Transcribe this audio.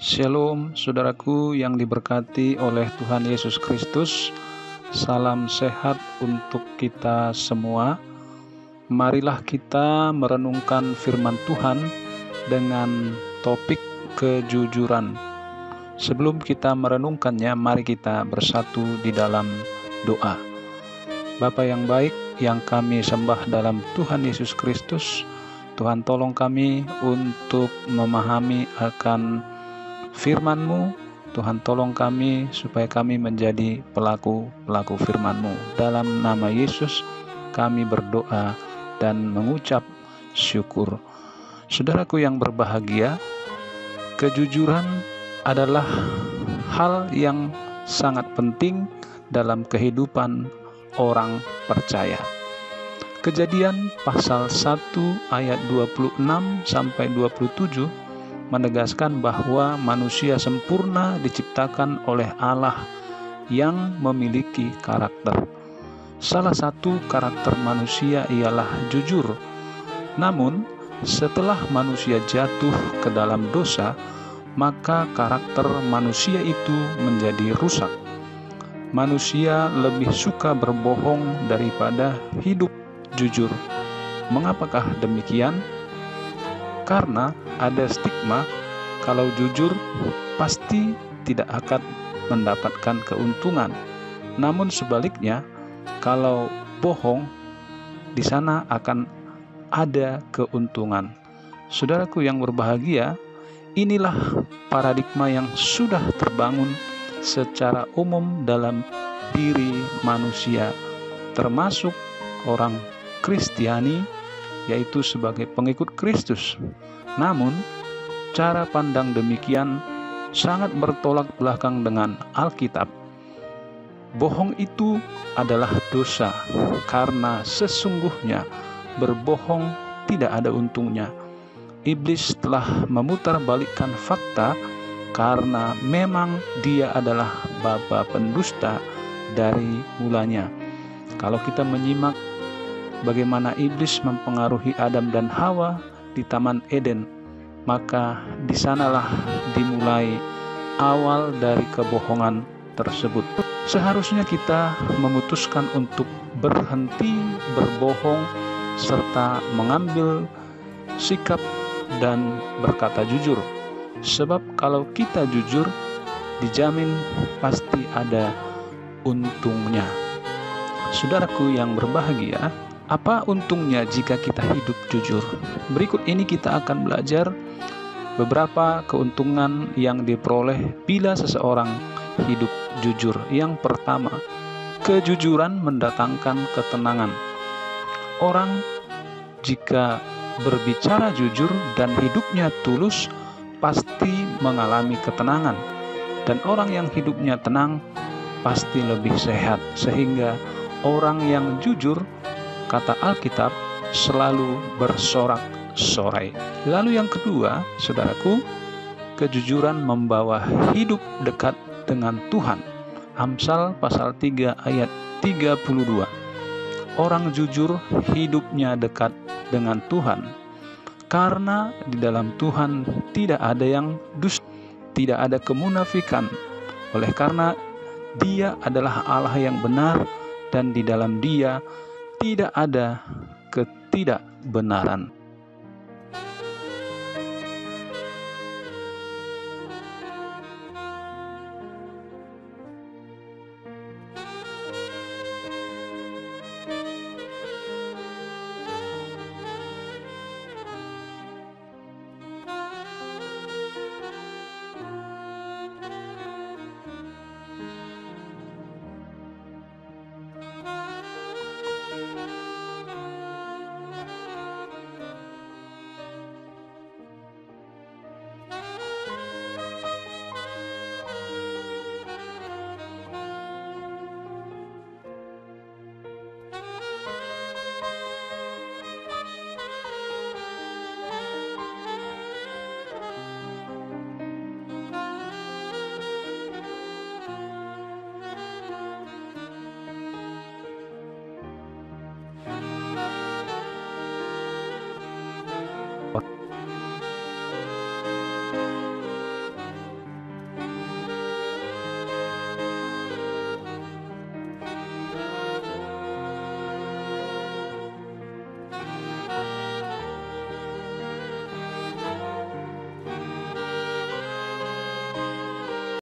Shalom, saudaraku yang diberkati oleh Tuhan Yesus Kristus. Salam sehat untuk kita semua. Marilah kita merenungkan firman Tuhan dengan topik kejujuran. Sebelum kita merenungkannya, mari kita bersatu di dalam doa. Bapa yang baik, yang kami sembah dalam Tuhan Yesus Kristus, Tuhan tolong kami untuk memahami akan firman-Mu. Tuhan tolong kami supaya kami menjadi pelaku-pelaku firman-Mu. Dalam nama Yesus kami berdoa dan mengucap syukur. Saudaraku yang berbahagia, kejujuran adalah hal yang sangat penting dalam kehidupan orang percaya. Kejadian pasal 1 ayat 26 sampai 27 menegaskan bahwa manusia sempurna diciptakan oleh Allah yang memiliki karakter. Salah satu karakter manusia ialah jujur. Namun, setelah manusia jatuh ke dalam dosa, maka karakter manusia itu menjadi rusak. Manusia lebih suka berbohong daripada hidup jujur. Mengapakah demikian? Karena ada stigma kalau jujur pasti tidak akan mendapatkan keuntungan. Namun sebaliknya, kalau bohong di sana akan ada keuntungan. Saudaraku yang berbahagia, inilah paradigma yang sudah terbangun secara umum dalam diri manusia, termasuk orang Kristiani yaitu sebagai pengikut Kristus. Namun, cara pandang demikian sangat bertolak belakang dengan Alkitab. Bohong itu adalah dosa karena sesungguhnya berbohong tidak ada untungnya. Iblis telah memutarbalikkan fakta karena memang dia adalah bapa pendusta dari mulanya. Kalau kita menyimak bagaimana iblis mempengaruhi Adam dan Hawa di Taman Eden, maka di sanalah dimulai awal dari kebohongan tersebut. Seharusnya kita memutuskan untuk berhenti berbohong serta mengambil sikap dan berkata jujur. Sebab kalau kita jujur, dijamin pasti ada untungnya. Saudaraku yang berbahagia, apa untungnya jika kita hidup jujur? Berikut ini kita akan belajar beberapa keuntungan yang diperoleh bila seseorang hidup jujur. Yang pertama, kejujuran mendatangkan ketenangan. Orang jika berbicara jujur dan hidupnya tulus pasti mengalami ketenangan. Dan orang yang hidupnya tenang pasti lebih sehat sehingga orang yang jujur kata Alkitab selalu bersorak-sorai. Lalu yang kedua, saudaraku, kejujuran membawa hidup dekat dengan Tuhan. Amsal pasal 3 ayat 32. Orang jujur hidupnya dekat dengan Tuhan. Karena di dalam Tuhan tidak ada yang dusta, tidak ada kemunafikan. Oleh karena Dia adalah Allah yang benar dan di dalam Dia tidak ada ketidakbenaran.